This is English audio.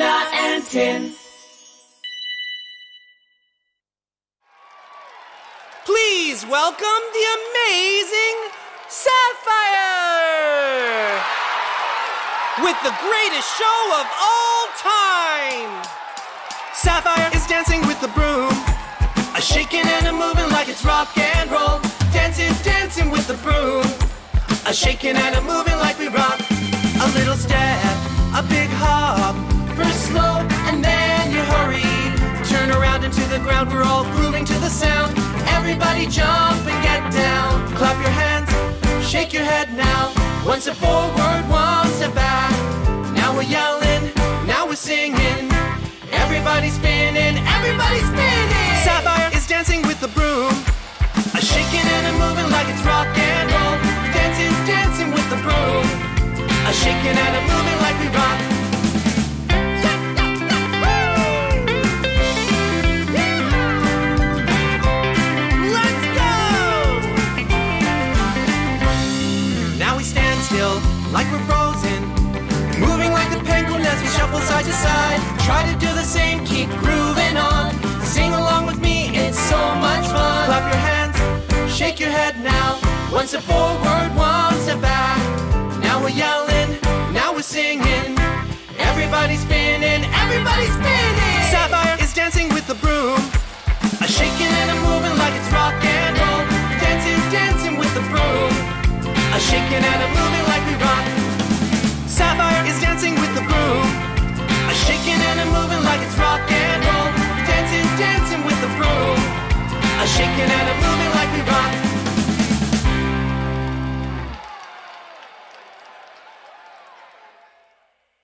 And Tin. Please welcome the amazing Sapphire! With the greatest show of all time! Sapphire is dancing with the broom, a shaking and a moving like it's rock and roll. Dancing, dancing with the broom, a shaking and a moving like we rock. A little step, a big hop, Into the ground, we're all grooving to the sound. Everybody jump and get down. Clap your hands, shake your head now. One step forward, one step back. Now we're yelling, now we're singing. Everybody spinning, everybody spinning. Sapphire is dancing with the broom. A shaking and a moving like it's rock and roll. Dancing, dancing with the broom. A shaking and a moving like we're frozen. Moving like the penguin as we shuffle side to side. Try to do the same, keep grooving on. Sing along with me, it's so much fun. Clap your hands, shake your head now. One step forward, one step back. Now we're yelling, now we're singing. Everybody's spinning, everybody's spinning. The broom. A shaking and a moving like it's rock